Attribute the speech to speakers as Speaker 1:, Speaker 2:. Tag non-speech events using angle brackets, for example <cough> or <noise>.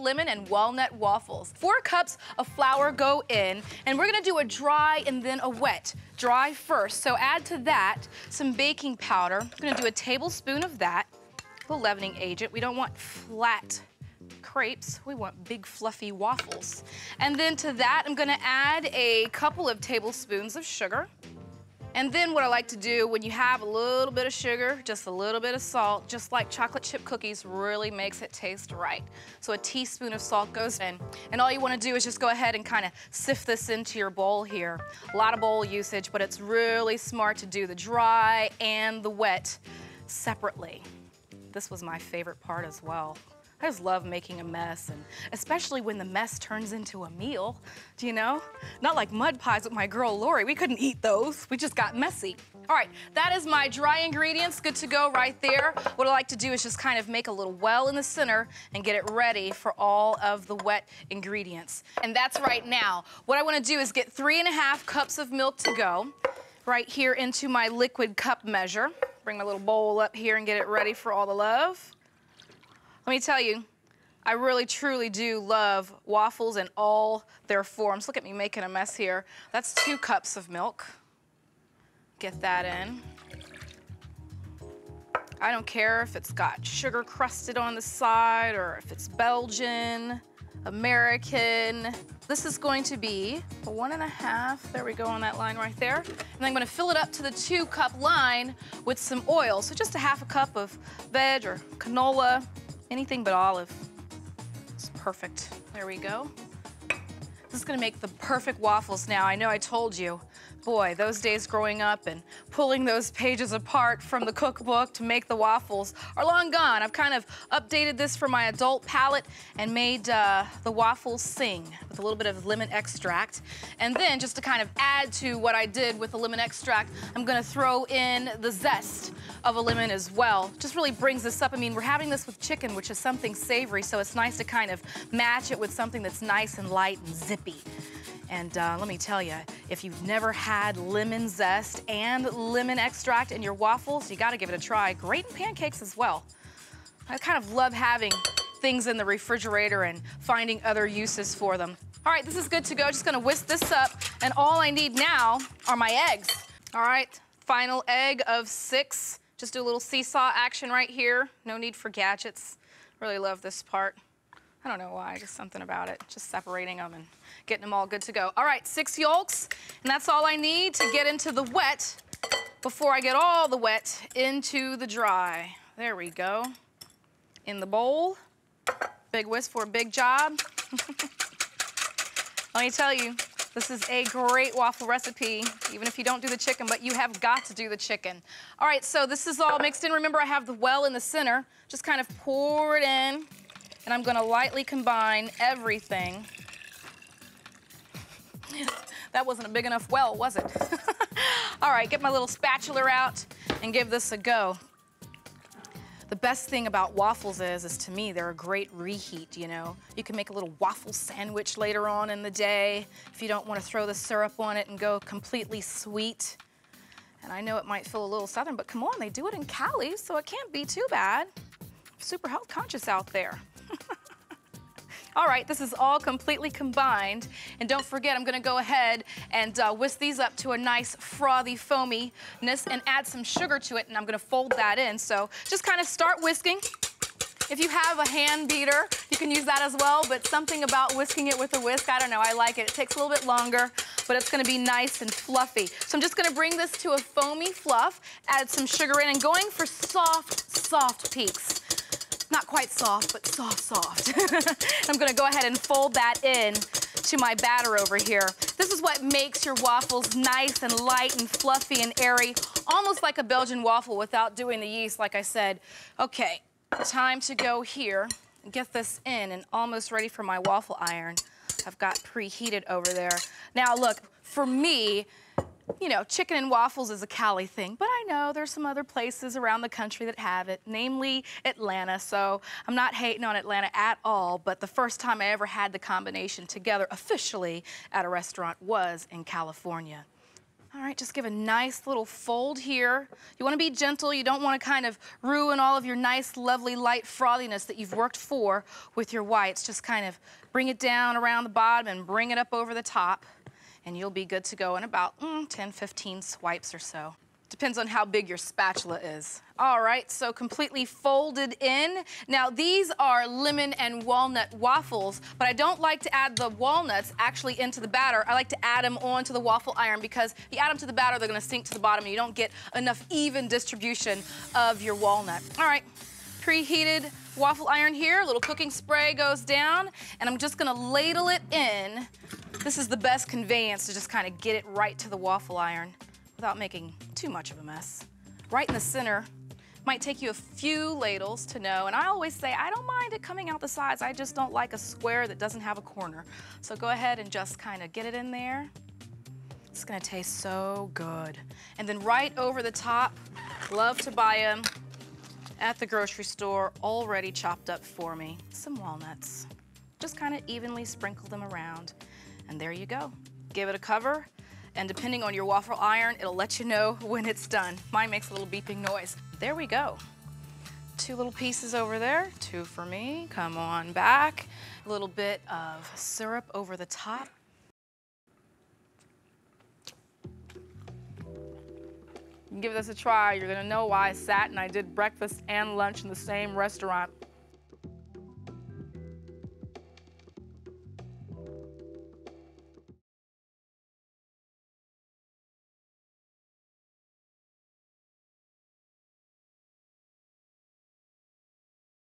Speaker 1: lemon and walnut waffles. Four cups of flour go in, and we're gonna do a dry and then a wet. Dry first, so add to that some baking powder. I'm gonna do a tablespoon of that, little leavening agent. We don't want flat crepes. We want big fluffy waffles. And then to that, I'm gonna add a couple of tablespoons of sugar. And then what I like to do when you have a little bit of sugar, just a little bit of salt, just like chocolate chip cookies really makes it taste right. So a teaspoon of salt goes in. And all you wanna do is just go ahead and kind of sift this into your bowl here. A lot of bowl usage, but it's really smart to do the dry and the wet separately. This was my favorite part as well. I just love making a mess, and especially when the mess turns into a meal, do you know? Not like mud pies with my girl Lori. We couldn't eat those. We just got messy. All right, that is my dry ingredients, good to go right there. What I like to do is just kind of make a little well in the center and get it ready for all of the wet ingredients. And that's right now. What I wanna do is get three and a half cups of milk to go right here into my liquid cup measure. Bring my little bowl up here and get it ready for all the love. Let me tell you, I really truly do love waffles in all their forms. Look at me making a mess here. That's two cups of milk. Get that in. I don't care if it's got sugar crusted on the side or if it's Belgian, American. This is going to be a one and a half. There we go on that line right there. And I'm gonna fill it up to the two cup line with some oil. So just a half a cup of veg or canola, anything but olive. It's perfect. There we go. This is gonna make the perfect waffles now. I know I told you, boy, those days growing up and pulling those pages apart from the cookbook to make the waffles are long gone. I've kind of updated this for my adult palate and made uh, the waffles sing with a little bit of lemon extract. And then just to kind of add to what I did with the lemon extract, I'm gonna throw in the zest of a lemon as well. Just really brings this up. I mean, we're having this with chicken, which is something savory, so it's nice to kind of match it with something that's nice and light and zippy. And uh, let me tell you, if you've never had lemon zest and lemon extract in your waffles, you gotta give it a try. Great in pancakes as well. I kind of love having things in the refrigerator and finding other uses for them. All right, this is good to go. Just gonna whisk this up, and all I need now are my eggs. All right, final egg of six. Just do a little seesaw action right here. No need for gadgets. Really love this part. I don't know why, just something about it. Just separating them and getting them all good to go. All right, six yolks, and that's all I need to get into the wet before I get all the wet into the dry. There we go. In the bowl. Big whisk for a big job. <laughs> Let me tell you, this is a great waffle recipe, even if you don't do the chicken, but you have got to do the chicken. All right, so this is all mixed in. Remember, I have the well in the center. Just kind of pour it in, and I'm gonna lightly combine everything. <laughs> that wasn't a big enough well, was it? <laughs> all right, get my little spatula out and give this a go. The best thing about waffles is, is to me, they're a great reheat, you know. You can make a little waffle sandwich later on in the day if you don't want to throw the syrup on it and go completely sweet. And I know it might feel a little southern, but come on, they do it in Cali, so it can't be too bad. Super health conscious out there. <laughs> All right, this is all completely combined. And don't forget, I'm gonna go ahead and uh, whisk these up to a nice frothy foaminess and add some sugar to it, and I'm gonna fold that in. So just kind of start whisking. If you have a hand beater, you can use that as well, but something about whisking it with a whisk, I don't know, I like it. It takes a little bit longer, but it's gonna be nice and fluffy. So I'm just gonna bring this to a foamy fluff, add some sugar in, and going for soft, soft peaks. Not quite soft, but soft, soft. <laughs> I'm gonna go ahead and fold that in to my batter over here. This is what makes your waffles nice and light and fluffy and airy, almost like a Belgian waffle without doing the yeast, like I said. Okay, time to go here and get this in and almost ready for my waffle iron. I've got preheated over there. Now look, for me, you know, chicken and waffles is a Cali thing, but I know there's some other places around the country that have it, namely Atlanta. So I'm not hating on Atlanta at all, but the first time I ever had the combination together officially at a restaurant was in California. All right, just give a nice little fold here. You want to be gentle. You don't want to kind of ruin all of your nice, lovely, light frothiness that you've worked for with your whites. Just kind of bring it down around the bottom and bring it up over the top, and you'll be good to go in about mm, 10, 15 swipes or so. Depends on how big your spatula is. All right, so completely folded in. Now these are lemon and walnut waffles, but I don't like to add the walnuts actually into the batter. I like to add them onto the waffle iron because if you add them to the batter, they're gonna sink to the bottom and you don't get enough even distribution of your walnut. All right, preheated waffle iron here, a little cooking spray goes down, and I'm just gonna ladle it in. This is the best conveyance to just kind of get it right to the waffle iron without making too much of a mess. Right in the center, might take you a few ladles to know, and I always say, I don't mind it coming out the sides, I just don't like a square that doesn't have a corner. So go ahead and just kind of get it in there. It's gonna taste so good. And then right over the top, love to buy them at the grocery store, already chopped up for me. Some walnuts. Just kind of evenly sprinkle them around. And there you go. Give it a cover, and depending on your waffle iron, it'll let you know <laughs> when it's done. Mine makes a little beeping noise. There we go. Two little pieces over there, two for me. Come on back. A little bit of syrup over the top. Give this a try. You're gonna know why I sat and I did breakfast and lunch in the same restaurant